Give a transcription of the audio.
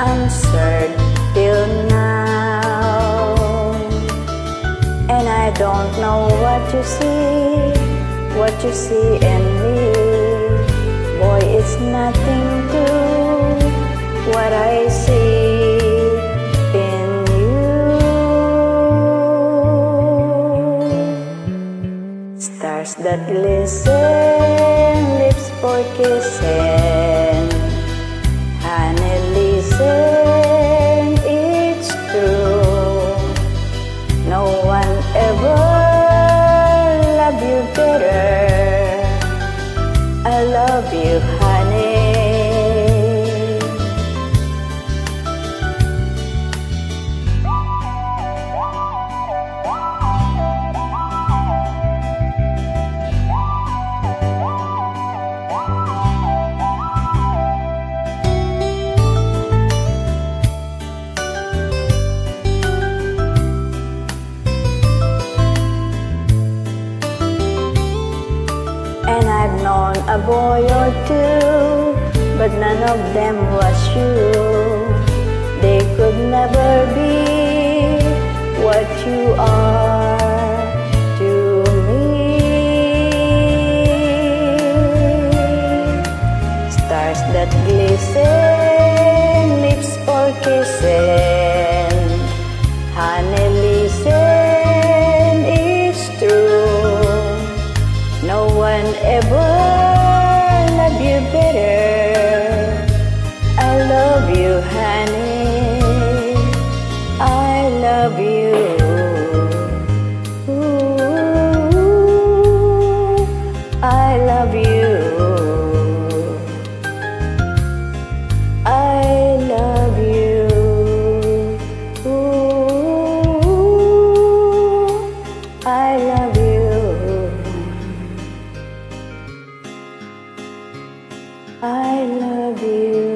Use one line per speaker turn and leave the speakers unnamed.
answered till now. And I don't know what you see, what you see in me. Boy, it's nothing to what I see in you. Stars that glisten, lips for kissing. Love you, known a boy or two, but none of them was you. They could never be what you are to me. Stars that glisten, lips for kissing. I love you.